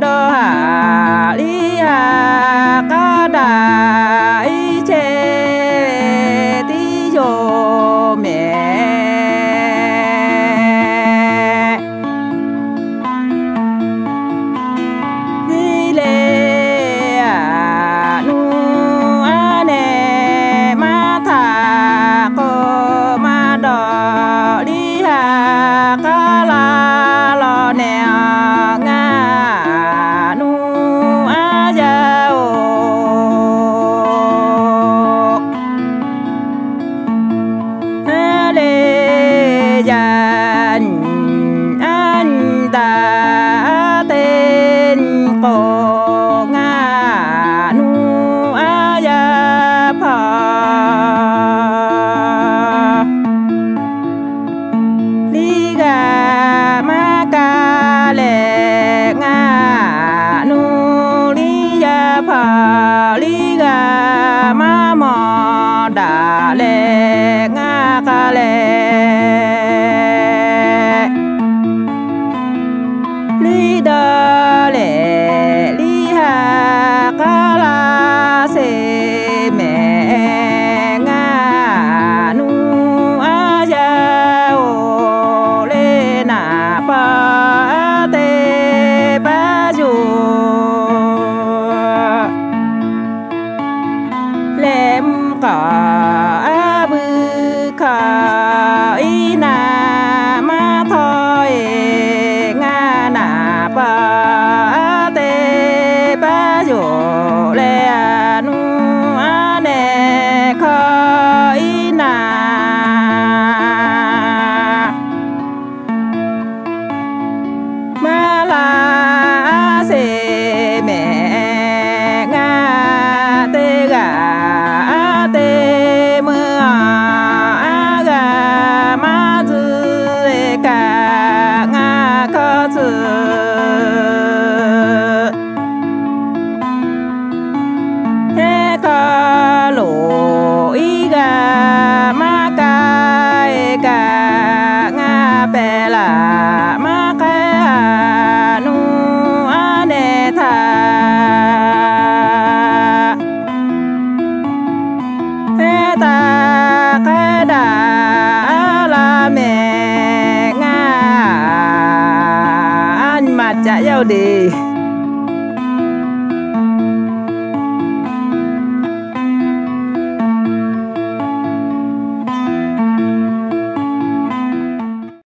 đó li ga ma mo da le nga ka le li da le li ha ka la se day.